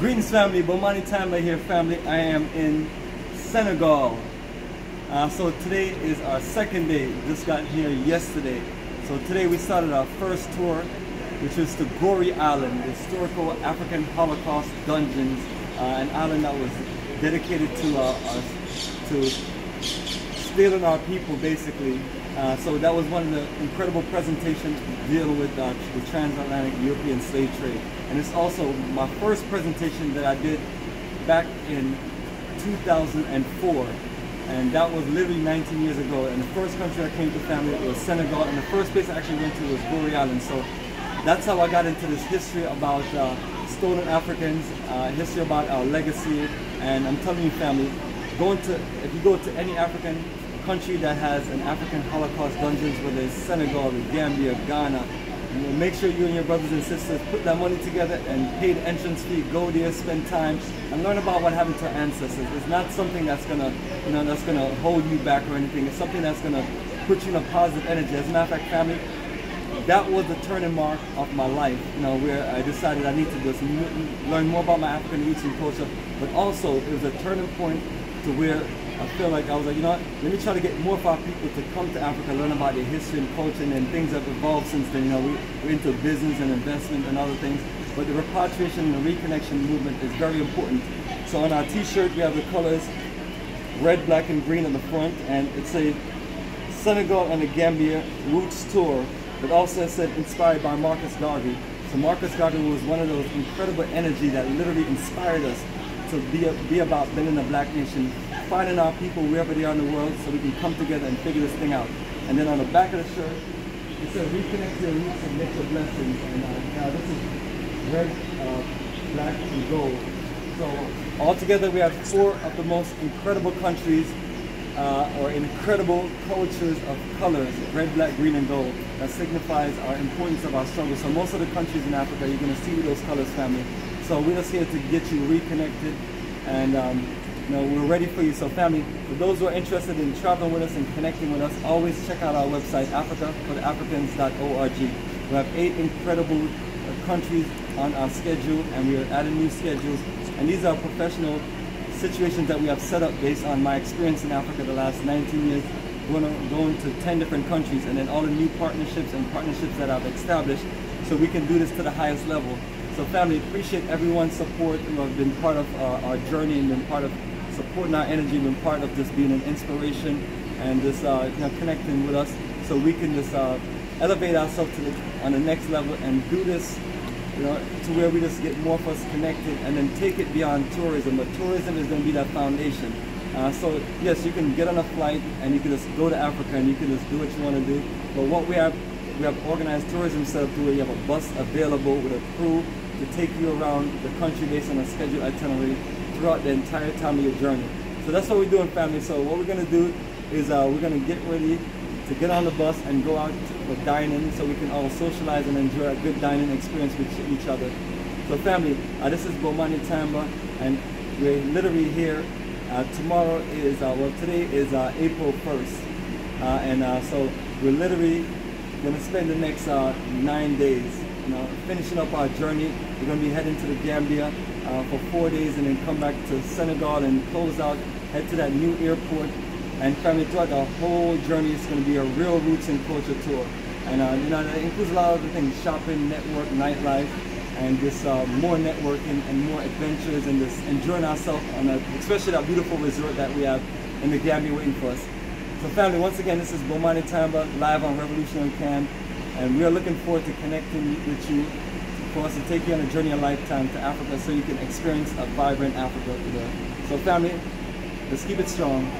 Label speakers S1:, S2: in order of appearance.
S1: Greetings family, Bomani Tyehimba here family. I am in Senegal. Uh, so today is our second day. Just got here yesterday. So today we started our first tour, which is to Gorée Island, the historical African Holocaust dungeons, uh, an island that was dedicated to uh, to stealing our people basically. Uh, so that was one of the incredible presentations dealing with uh, the transatlantic European slave trade. And it's also my first presentation that I did back in 2004. And that was literally 19 years ago. And the first country I came to family was Senegal. And the first place I actually went to was Gorée Island. So that's how I got into this history about uh, stolen Africans, uh, history about our legacy. And I'm telling you family, going to, if you go to any African country that has an African Holocaust dungeons, whether it's Senegal, the Gambia, Ghana, make sure you and your brothers and sisters put that money together and pay the entrance fee, go there, spend time, and learn about what happened to our ancestors. It's not something that's gonna, you know, that's gonna hold you back or anything. It's something that's gonna put you in a positive energy. As a matter of fact, family, that was the turning mark of my life, you know, where I decided I need to just learn more about my African roots and culture, but also it was a turning point to where I feel like I was like, you know what, let me try to get more of our people to come to Africa, learn about their history and culture, and things that have evolved since then. You know, we, we're into business and investment and other things, but the repatriation and the reconnection movement is very important. So on our t-shirt, we have the colors red, black, and green on the front, and it's a Senegal and the Gambia Roots Tour, but also said inspired by Marcus Garvey. So Marcus Garvey was one of those incredible energy that literally inspired us to be, be about building a black nation finding our people wherever they are in the world so we can come together and figure this thing out. And then on the back of the shirt, it says reconnect your roots and get your blessings. And uh, now this is red, uh, black, and gold. So altogether we have four of the most incredible countries uh, or incredible cultures of colors, red, black, green, and gold, that signifies our importance of our struggle. So most of the countries in Africa, you're going to see those colors, family. So we're just here to get you reconnected and um, you know, we're ready for you. So family, for those who are interested in traveling with us and connecting with us, always check out our website, africafortheafricans.org. We have eight incredible uh, countries on our schedule and we are adding new schedules. And these are professional situations that we have set up based on my experience in Africa the last 19 years, going, going to 10 different countries and then all the new partnerships and partnerships that I've established so we can do this to the highest level. So family, appreciate everyone's support who have been part of uh, our journey and been part of supporting our energy, been part of just being an inspiration and just uh, you know, connecting with us so we can just uh, elevate ourselves to the, on the next level and do this you know, to where we just get more of us connected and then take it beyond tourism. But tourism is going to be that foundation. Uh, so yes, you can get on a flight and you can just go to Africa and you can just do what you want to do. But what we have, we have organized tourism set up to where you have a bus available with a crew to take you around the country based on a scheduled itinerary throughout the entire time of your journey. So that's what we're doing, family. So what we're gonna do is uh, we're gonna get ready to get on the bus and go out for dining so we can all socialize and enjoy a good dining experience with each other. So family, uh, this is Bomani Tyehimba and we're literally here. Uh, tomorrow is, uh, well today is uh, April 1st. Uh, and so we're literally gonna spend the next nine days you know, finishing up our journey. We're gonna be heading to the Gambia uh, for four days and then come back to Senegal and close out, head to that new airport. And family, throughout the whole journey, it's going to be a real roots and culture tour. And uh, you know, it includes a lot of other things, shopping, network, nightlife, and just uh, more networking and more adventures and just enjoying ourselves on a, especially that beautiful resort that we have in the Gambia waiting for us. So family, once again, this is Bomani Tyehimba live on Revolution on Cam, and we are looking forward to connecting with you for us to take you on a journey of lifetime to Africa so you can experience a vibrant Africa today. So family, let's keep it strong.